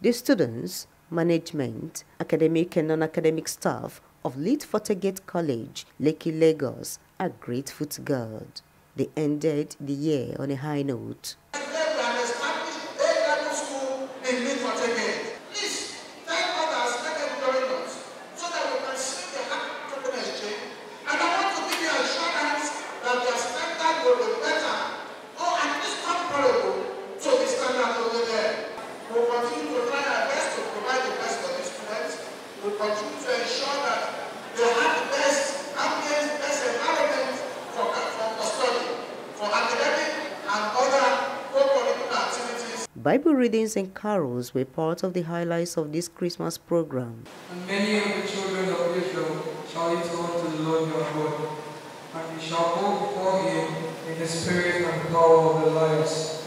The students, management, academic and non-academic staff of Lead-Forte Gate College, Lekki, Lagos are grateful to God. They ended the year on a high note. Bible readings and carols were part of the highlights of this Christmas program. And many of the children of Israel shall return to the Lord your God, and you shall go before him in the spirit and power of Elias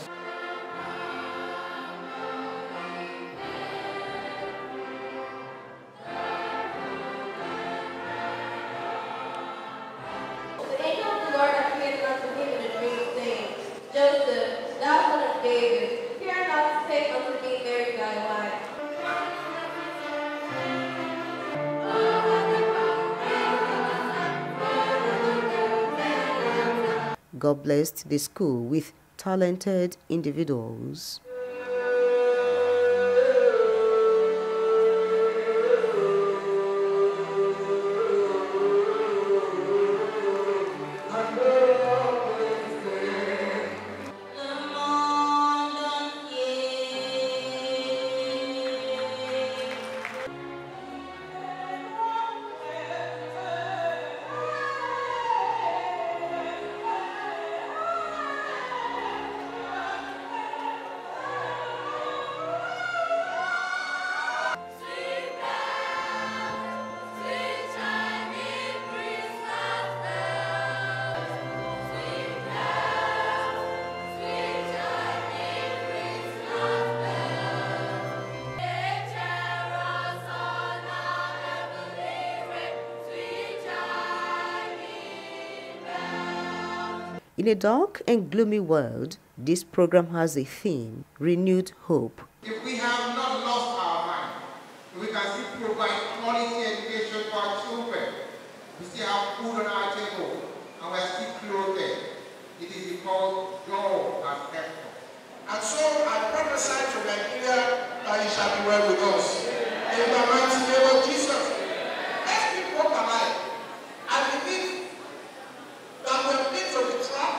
God blessed the school with talented individuals. In a dark and gloomy world, this program has a theme, renewed hope. If we have not lost our mind, we can still provide quality education for our children. We still have food on our table, and we're still clothed. It is because God has helped us. And so I prophesy to Nigeria that it shall be well with us. In the mighty name of Jesus. Let's keep hope alive. I believe that we've been to the trap,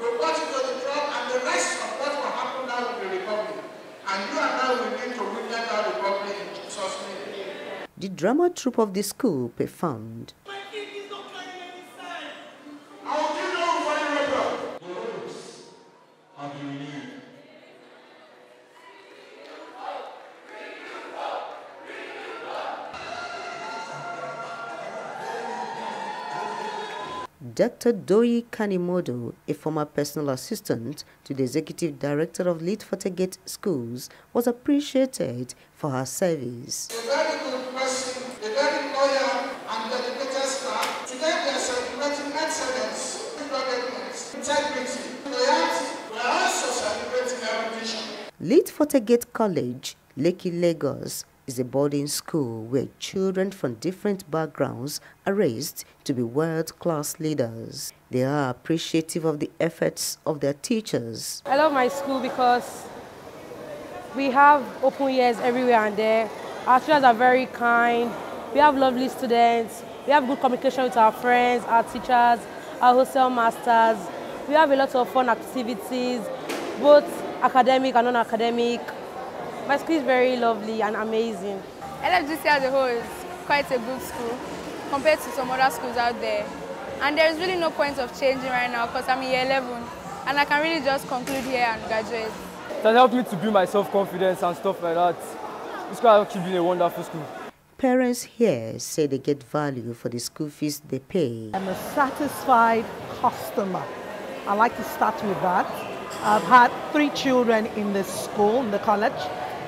we've got into the trap, and the rest of what will happen now will be recovery. And you and I will need to witness that recovery in Jesus' name. The drama troupe of the school performed. Dr. Doi Kanimodo, a former personal assistant to the executive director of Lead-Forte Gate Schools, was appreciated for her service. A very good person, a very loyal and dedicated staff. Today we are celebrating excellence, independence, integrity, loyalty. We are also celebrating erudition. Lead-Forte Gate College, Lekki, Lagos, is a boarding school where children from different backgrounds are raised to be world-class leaders. They are appreciative of the efforts of their teachers. I love my school because we have open ears everywhere and there. Our teachers are very kind. We have lovely students. We have good communication with our friends, our teachers, our hostel masters. We have a lot of fun activities, both academic and non-academic. My school is very lovely and amazing. LFGC as a whole is quite a good school compared to some other schools out there. And there is really no point of changing right now because I'm in year 11 and I can really just conclude here and graduate. It has helped me to build my self-confidence and stuff like that. This school has actually been a wonderful school. Parents here say they get value for the school fees they pay. I'm a satisfied customer. I like to start with that. I've had three children in this school, in the college,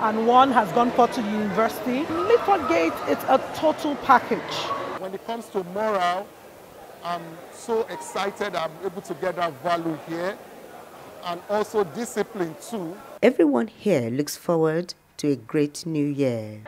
and one has gone for to university. Milford Gate, it's a total package. When it comes to morale, I'm so excited I'm able to get that value here and also discipline too. Everyone here looks forward to a great new year.